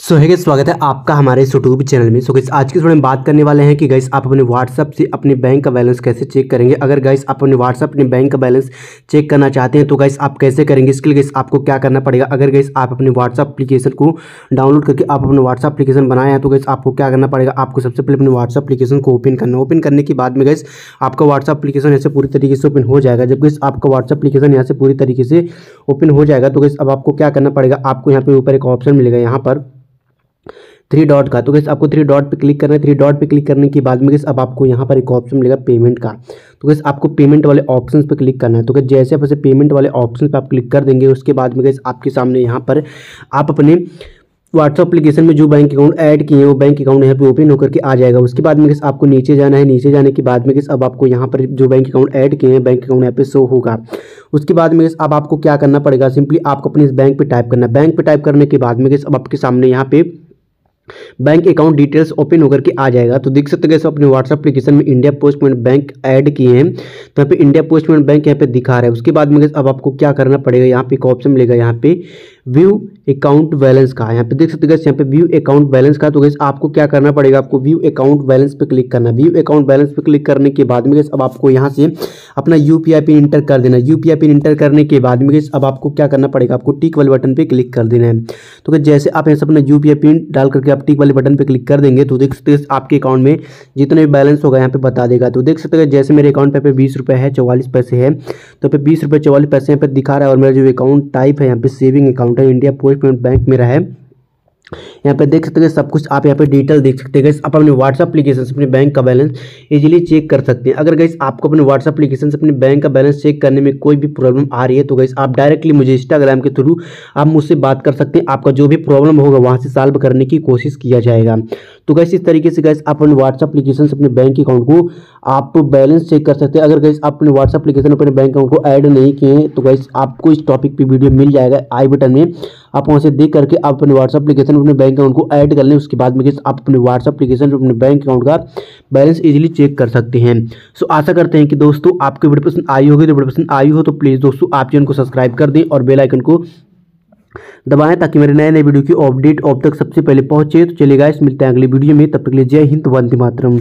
सो है स्वागत है आपका हमारे इस यूट्यूब चैनल में। सो so, आज की थोड़ी हम बात करने वाले हैं कि गैस आप अपने व्हाट्सअप से अपने बैंक का बैलेंस कैसे चेक करेंगे? अगर गैस आप अपने व्हाट्सअप अपने बैंक का बैलेंस चेक करना चाहते हैं तो गैस आप कैसे करेंगे? इसके लिए गैस आपको क्या करना पड़ेगा? अगर गैस आप अपने व्हाट्सअप अपलीकेशन को डाउनलोड करके आप अपने व्हाट्सअप अपलीकेशन बनाए हैं तो गैस आपको क्या करना पड़ेगा? आपको सबसे पहले अपने व्हाट्सअप अपलीकेशन को ओपन करना ओपन करने के बाद में गैस आपका व्हाट्सअप अपलीकेशन ऐसे पूरी तरीके से ओपन हो जाएगा। जब गाइस आपका व्हाट्सअप अपलीकेशन यहाँ से पूरी तरीके से ओपन हो जाएगा तो गैस अब आपको क्या करना पड़ेगा? आपको यहाँ पर ऊपर एक ऑप्शन मिलेगा यहाँ पर थ्री डॉट का। तो गैस आपको थ्री डॉट पे क्लिक करना है। थ्री डॉट पे क्लिक करने के बाद में गैस अब आपको यहाँ पर एक ऑप्शन मिलेगा पेमेंट का। तो गैस आपको पेमेंट वाले ऑप्शन पे क्लिक करना है। तो गैस जैसे आप ऐसे पेमेंट वाले ऑप्शन पे आप क्लिक कर देंगे, उसके बाद में गैस आपके सामने यहाँ पर आप अपने व्हाट्सअप एप्लीकेशन में जो बैंक अकाउंट ऐड किए हैं, वो बैंक अकाउंट यहाँ पे ओपन होकर के आ जाएगा। उसके बाद में किस आपको नीचे जाना है। नीचे जाने के बाद में किस अब आपको यहाँ पर जो बैंक अकाउंट ऐड किए हैं बैंक अकाउंट यहाँ पे शो होगा। उसके बाद में किस अब आपको क्या करना पड़ेगा? सिंपली आपको अपने इस बैंक पर टाइप करना बैंक पर टाइप करने के बाद में किस अब आपके सामने यहाँ पे बैंक अकाउंट डिटेल्स ओपन होकर के आ जाएगा। तो देख सकते हैं अपने व्हाट्सअप एप्लीकेशन में India post payment bank add किए हैं। तो यहाँ पे इंडिया पोस्ट पेमेंट बैंक यहाँ पे दिखा रहा है। उसके बाद में अब आपको क्या करना पड़ेगा? यहाँ पे एक ऑप्शन मिलेगा यहाँ पे व्यू अकाउंट बैलेंस का। यहाँ पे देख सकते हैं यहाँ पे व्यू अकाउंट बैलेंस का। तो गैस आपको क्या करना पड़ेगा? आपको व्यू अकाउंट बैलेंस पे क्लिक करना व्यू अकाउंट बैलेंस पे क्लिक करने के बाद में गैस अब आपको यहाँ से अपना यू पिन इंटर कर देना। यू पिन इंटर करने के बाद में अब आपको क्या करना पड़ेगा? आपको टिक वाले बटन पर क्लिक कर देना है। तो जैसे आप यहाँ से अपना यू पिन डाल करके आप टिक वाले बटन पर क्लिक कर देंगे तो देख सकते हैं आपके अकाउंट में जितने भी बैलेंस होगा यहाँ पे बता देगा। तो देख सकते जैसे मेरे अकाउंट पे बीस रुपये है, चौवालीस पैसे है। तो पे बीस रुपये चौवालीस पैसे यहाँ पे दिखा रहा है और मेरा जो अकाउंट टाइप है, यहाँ पे सेविंग अकाउंट है इंडिया पोस्ट पेमेंट बैंक मेरा है। यहाँ पे देख सकते हैं सब कुछ। आप यहाँ पे डिटेल देख सकते हैं आप अपने व्हाट्सअप एप्लीकेशन से अपने बैंक का बैलेंस इजीली चेक कर सकते हैं। अगर गैस आपको अपने व्हाट्सअप एप्लीकेशन से अपने बैंक का बैलेंस चेक करने में कोई भी प्रॉब्लम आ रही है तो गैस आप डायरेक्टली मुझे इंस्टाग्राम के थ्रू आप मुझसे बात कर सकते हैं। आपका जो भी प्रॉब्लम होगा, वहाँ से सॉल्व करने की कोशिश किया जाएगा। तो गैस इस तरीके से गैस आप अपने व्हाट्सअप एप्लीकेशन से अपने बैंक अकाउंट को आप बैलेंस चेक कर सकते हैं। अगर गैस आप अपने व्हाट्सअप एप्लीकेशन अपने बैंक अकाउंट को ऐड नहीं किए तो गैस आपको इस टॉपिक पर वीडियो मिल जाएगा आई बटन में। आप वहाँ से देख करके आप अपने व्हाट्सअप एप्लीकेशन अपने बैंक अकाउंट को ऐड कर लें, उसके बाद में आप अपने व्हाट्सअप एप्लीकेशन अपने बैंक अकाउंट का बैलेंस इजीली चेक कर सकते हैं। सो आशा करते हैं कि दोस्तों आपको वीडियो पसंद आई होगी। तो वीडियो पसंद आई हो तो प्लीज़ दोस्तों आप चैनल को सब्सक्राइब कर दें और बेलाइकन को दबाएँ ताकि मेरे नए नए वीडियो की अपडेट अब तक सबसे पहले पहुँचे। तो चलेगा इस मिलते हैं अगली वीडियो में। तब तक के लिए जय हिंद, वंदे मातरम।